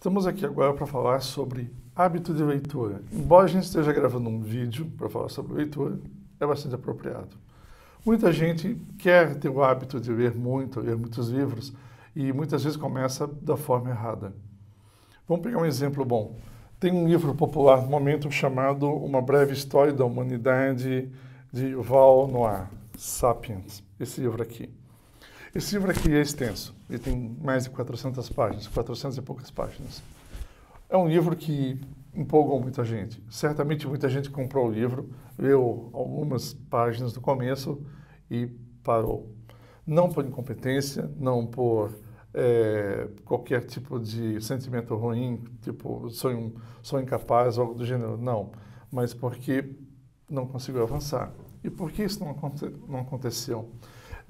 Estamos aqui agora para falar sobre hábito de leitura. Embora a gente esteja gravando um vídeo para falar sobre leitura, é bastante apropriado. Muita gente quer ter o hábito de ler muito, ler muitos livros, e muitas vezes começa da forma errada. Vamos pegar um exemplo bom. Tem um livro popular no momento chamado Uma Breve História da Humanidade, de Yuval Noah, Sapiens, esse livro aqui. Esse livro aqui é extenso, ele tem mais de 400 páginas, 400 e poucas páginas. É um livro que empolgou muita gente. Certamente muita gente comprou o livro, leu algumas páginas do começo e parou. Não por incompetência, não por é, qualquer tipo de sentimento ruim, tipo, sou, sou incapaz algo do gênero, não. Mas porque não conseguiu avançar. E por que isso não, não aconteceu?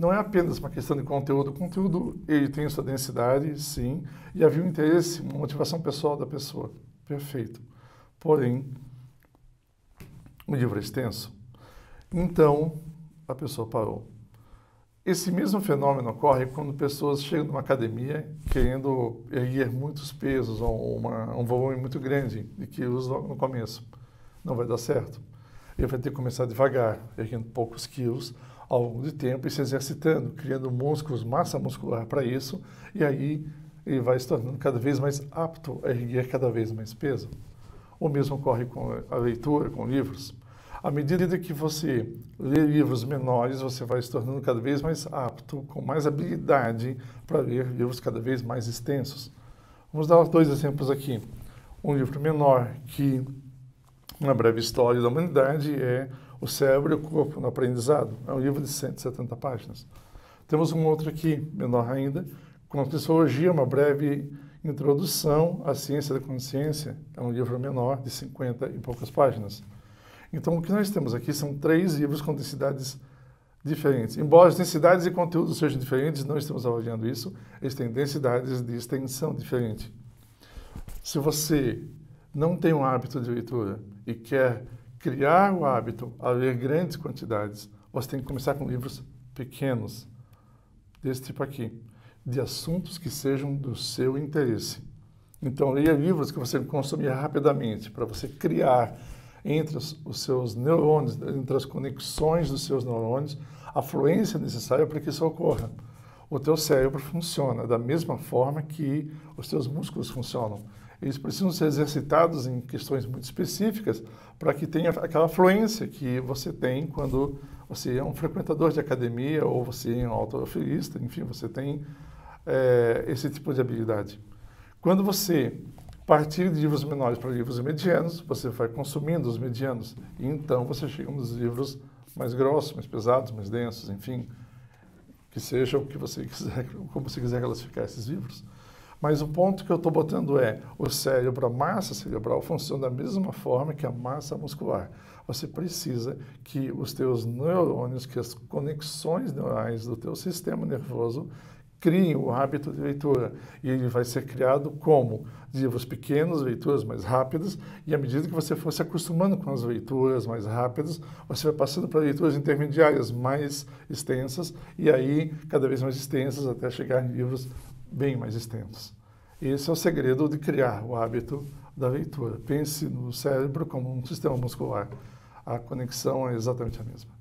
Não é apenas uma questão de conteúdo. O conteúdo ele tem sua densidade, sim, e havia um interesse, uma motivação pessoal da pessoa. Perfeito. Porém, o livro é extenso. Então, a pessoa parou. Esse mesmo fenômeno ocorre quando pessoas chegam numa academia querendo erguer muitos pesos ou uma, um volume muito grande de quilos logo no começo. Não vai dar certo. Ele vai ter que começar devagar, erguendo poucos quilos, ao longo de tempo e se exercitando, criando músculos, massa muscular para isso, e aí ele vai se tornando cada vez mais apto a erguer cada vez mais peso. O mesmo ocorre com a leitura, com livros. À medida que você lê livros menores, você vai se tornando cada vez mais apto, com mais habilidade para ler livros cada vez mais extensos. Vamos dar dois exemplos aqui. Um livro menor que uma breve história da humanidade é o Cérebro e o Corpo no Aprendizado. É um livro de 170 páginas. Temos um outro aqui, menor ainda, com a Psicologia, uma breve introdução à ciência da consciência. É um livro menor, de 50 e poucas páginas. Então, o que nós temos aqui são três livros com densidades diferentes. Embora as densidades e conteúdos sejam diferentes, não estamos avaliando isso, eles têm densidades de extensão diferente. Se você não tem um hábito de leitura e quer criar o hábito a ler grandes quantidades, você tem que começar com livros pequenos, desse tipo aqui, de assuntos que sejam do seu interesse. Então, leia livros que você consumir rapidamente, para você criar entre os, seus neurônios, entre as conexões dos seus neurônios, a fluência necessária para que isso ocorra. O teu cérebro funciona da mesma forma que os teus músculos funcionam eles precisam ser exercitados em questões muito específicas para que tenha aquela fluência que você tem quando você é um frequentador de academia ou você é um autoafilista, enfim, você tem é, esse tipo de habilidade. Quando você partir de livros menores para livros medianos, você vai consumindo os medianos e então você chega nos livros mais grossos, mais pesados, mais densos, enfim, que seja o que você quiser, como você quiser classificar esses livros. Mas o ponto que eu estou botando é, o cérebro, a massa cerebral funciona da mesma forma que a massa muscular. Você precisa que os teus neurônios, que as conexões neurais do teu sistema nervoso criem o hábito de leitura. E ele vai ser criado como? Livros pequenos, leituras mais rápidas, e à medida que você for se acostumando com as leituras mais rápidas, você vai passando para leituras intermediárias mais extensas, e aí cada vez mais extensas até chegar em livros bem mais extensos. Esse é o segredo de criar o hábito da leitura. Pense no cérebro como um sistema muscular. A conexão é exatamente a mesma.